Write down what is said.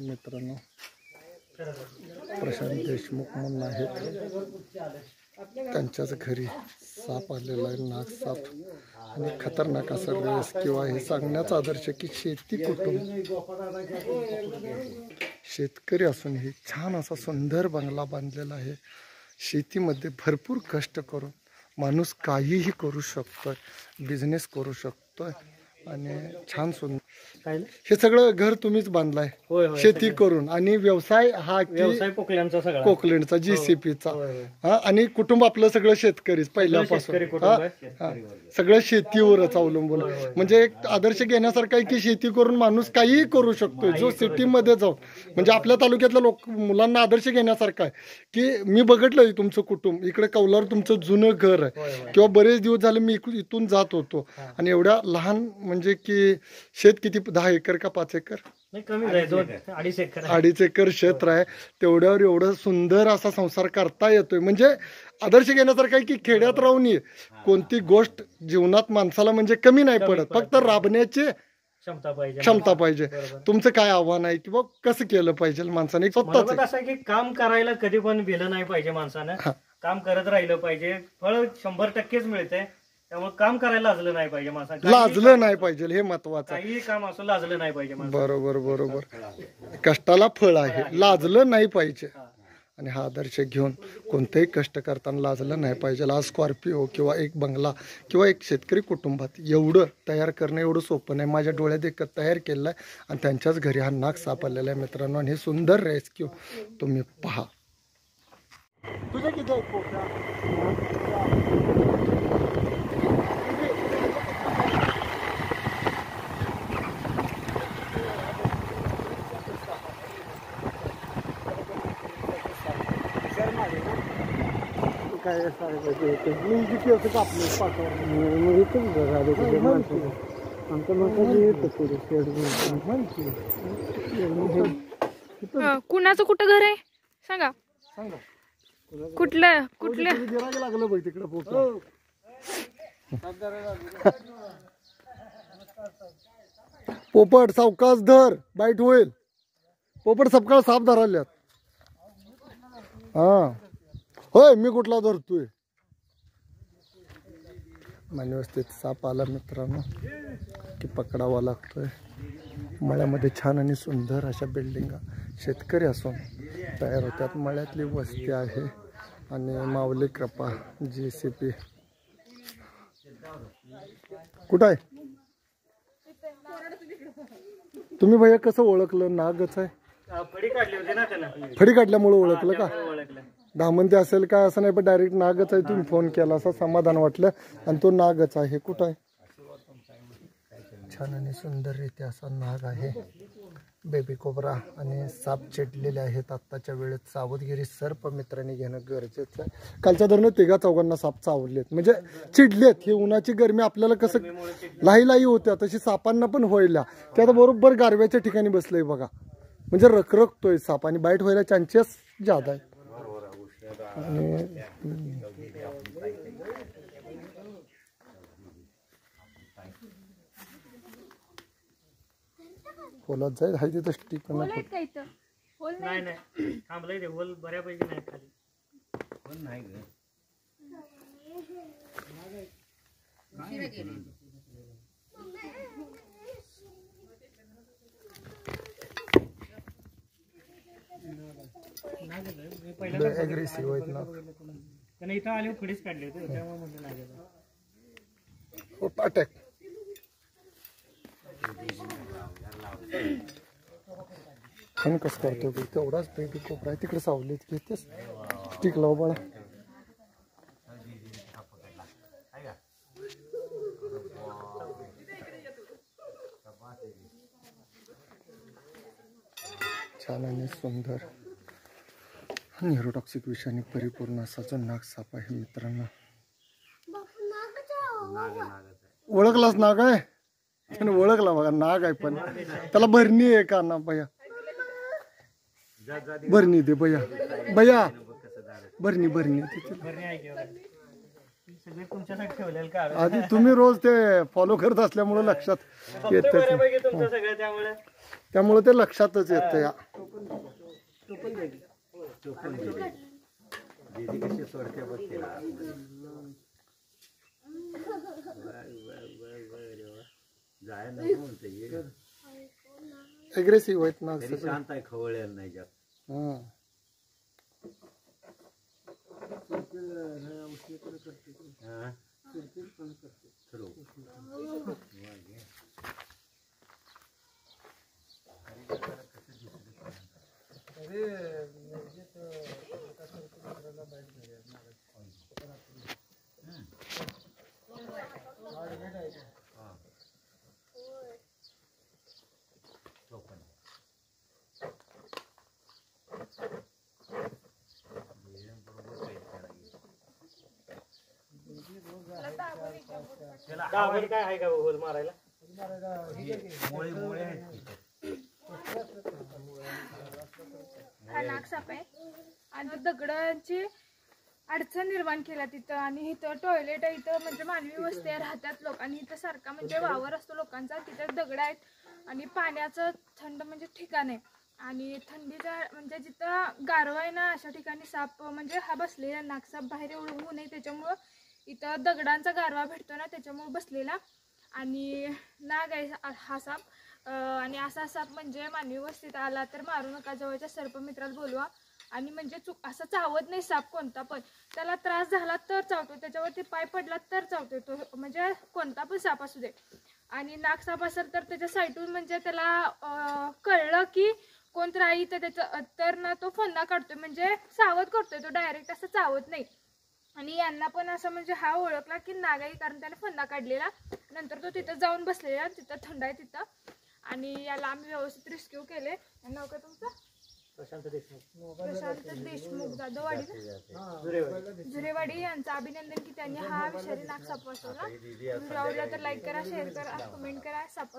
मित्रांनो प्रशांत देशमुख म्हणून आहेत. त्यांच्याच घरी साप आलेला आहे नाग साप. आणि खतरनाक असा रेस किंवा हे सांगण्याचा आदर्श की शेती कुटुंब शेतकरी असून हे छान असा सुंदर बंगला बांधलेला आहे. शेतीमध्ये भरपूर कष्ट करून माणूस काहीही करू शकतोय बिझनेस करू शकतोय. आणि छान सुंदर. काय हे सगळं घर तुम्हीच बांधलाय. होय होय शेती करून. आणि व्यवसाय हा की व्यवसाय पोकल्यांचा सगळा. कोकलेंडचा जीसीपीचा होय, होय. हा आणि कुटुंब आपलं सगळं शेतकरीच पहिल्यापासून. शेतकरी कुटुंब हा, आहे. हा. सगळं शेतीवरच अवलंबून आहे. म्हणजे एक आदर्श घेण्यासारखा आहे की शेती करून माणूस काहीही करू शकतोय. जो सिटीमध्ये जाऊन. म्हणजे आपल्या तालुक्यातल्या लोक मुलांना आदर्श घेण्यासारखा आहे की मी बघितलंय तुमचं कुटुंब. इकडे कौलावर तुमचं जुनं घर आहे. होय, होय. किंवा बरेच दिवस झाले मी इथून जात होतो. आणि एवढ्या लहान म्हणजे की शेत किती? दहा एकर का पाच एकर? नाही कमी आहे दोन अडीच एकर आहे. अडीच एकर क्षेत्र आहे. तेवढ्यावर एवढं सुंदर असा संसार करता येतोय. म्हणजे आदर्श घेण्यासारखं आहे की खेड्यात राहून ये. कोणती गोष्ट जीवनात माणसाला म्हणजे कमी नाही पडत. फक्त राबण्याची क्षमता पाहिजे. क्षमता पाहिजे. बरोबर. तुमचं काय आव्हान आहे किंवा कसं केलं पाहिजे माणसाने? स्वतःच असं आहे की काम करायला कधी पण भेलं नाही पाहिजे माणसानं. हा. काम करत राहिलं पाहिजे. फळ शंभर टक्केच मिळते त्यामुळे काम करायला लाजलं नाही पाहिजे माणसानं लाजलं नाही पाहिजे हे महत्वाचं आहे. काहीही काम असं लाजलं नाही पाहिजे माणसानं बरोबर बरोबर. कष्टाला फळ आहे. लाजलं नाही पाहिजे. आणि हा आदर्श घेऊन कोणतेही कष्ट करताना लाजलं नाही पाहिजे. आज स्कॉर्पिओ किंवा एक बंगला किंवा एक शेतकरी कुटुंबात एवढं तयार करणं एवढं सोपं नाही. माझ्या डोळ्यात एक तयार केलं आहे आणि त्यांच्याच घरी हा नाग सापडलेला आहे मित्रांनो. आणि हे सुंदर रेस्क्यू तुम्ही पहा. तुझे किती आहेत? काय सांगायचं इथंच घर आले आमच्या माणसाची येतं पुढे अं, कुणाचं कुठं घर आहे? सांगा. कुठलं कुठलं? गिरायला लागलं बघ तिकडं पोपटा पोपट सावकाश धर. बाईट होईल. पोपट सपकाळ साप धराल्यात हा. होय मी कुठला धरतोय? व्यवस्थित साप आला मित्रांनो की पकडावा लागतोय. मळ्यामध्ये छान आणि सुंदर अशा बिल्डिंगा शेतकरी असून तयार होतात. मळ्यातली वस्ती आहे आणि माऊली कृपा जी सी पी कुठं आहे? तुम्ही भैया कसं ओळखलं? नागच आहे? फडी काढली होती ना त्यानं. फडी काढल्यामुळे ओळखलं का? ओळखलं. दहामंती असेल काय असं नाही पण डायरेक्ट नागच आहे तुम्ही फोन केला असं समाधान वाटलं. आणि तो नागच आहे. कुठं आहे? छान आणि सुंदर रीती असा नाग आहे. बेबी कोबरा आणि साप चिडलेले आहेत. आत्ताच्या वेळेत सावधगिरी सर्प मित्रांनी घेणं गरजेचं आहे. कालच्या दरम्यान तिघा चौघांना साप चावलेत. म्हणजे चिडलेत. ही उन्हाची गरमी आपल्याला कसं लाही लाही होत्या. तशी सापांना पण व्हायला. ते आता बरोबर गारव्याच्या ठिकाणी बसलंय बघा. म्हणजे रखरखतोय साप आणि बाईट व्हायला चान्सेस जादा आहे खोलात जाईल हाय तिथं स्टिक नाही. नाही थांबलंय ते होल बऱ्यापैकी नाही खाली. अग्रेसिव्ह आहेत ना. त्यानं इथं आले फडीच काढले होते त्यामुळे म्हणजे नाही गेलं. अटॅक पण कसं करतो बघ, तेवढाच बेबी कोपरा आहे. तिकडे सावलीत घेतेस स्टिक बाळा. छान आणि सुंदर. न्यूरोटॉक्सिक विषयाने परिपूर्ण असा जो नाग साप आहे मित्रांनो. ओळखलाच नाग आहे? त्याने ओळखला बघा नाग आहे पण. त्याला भरणी आहे का ना भैया? भरणी दे भैया. भैया. भरणी भरणी आधी तुम्ही रोज ते फॉलो करत असल्यामुळे लक्षात येत त्यामुळे. ते लक्षातच येतं या दीदी कशी सोडते बघ तिला जायला नको म्हणते ये. अग्रेसिव्ह आहेत ना. शांत आहे खवळलेलं नाही जास्त हा. हा? काय आहे का होल मारायला? मुळे मुळे हा नागसाप आहे. आणि दगडांची अडचण निर्माण केला तिथं. आणि इथं टॉयलेट आहे इथं म्हणजे मानवी वस्ती राहतात लोक. आणि इथं सारखा म्हणजे वावर असतो लोकांचा. तिथं दगड आहेत आणि पाण्याचं थंड म्हणजे ठिकाण आहे. आणि थंडीचा म्हणजे जिथं गारवा आहे ना अशा ठिकाणी साप म्हणजे हा बसलेला नागसाप बाहेर एवढं होऊ नये त्याच्यामुळं इथं दगडांचा गारवा भेटतो ना त्याच्यामुळं बसलेला. आणि नाग आहे हा- हा साप. आणि असा साप म्हणजे मानवी वस्तीत आला तर मारू नका जवळच्या सर्पमित्राला बोलवा. आणि म्हणजे चुक असं चावत नाही साप कोणता पण. त्याला त्रास झाला तर चावतो त्याच्यावरती पाय पडला तर चावतो तो म्हणजे कोणता पण साप असू दे. आणि नाग साप असेल तर त्याच्या साईटून म्हणजे त्याला कळलं की कोण आई तर त्याचं तर ना तो फन्ना काढतोय. म्हणजे सावध करतोय तो डायरेक्ट असं चावत नाही. आणि यांना पण असं म्हणजे हा ओळखला की नागाई कारण त्याने फन्ना काढलेला. नंतर तो तिथं जाऊन बसलेला तिथं थंड आहे तिथं. आणि याला आम्ही व्यवस्थित रेस्क्यू केले. नाव काय तुमचं? प्रशांत देशमुख. प्रशांत देशमुख जाधववाडी. झुरेवाडी यांचं अभिनंदन की त्यांनी हा विषारी नाग साप वाचवला ही दीदी असं व्हिडिओ आवडला तर लाईक करा शेअर करा कमेंट करा साप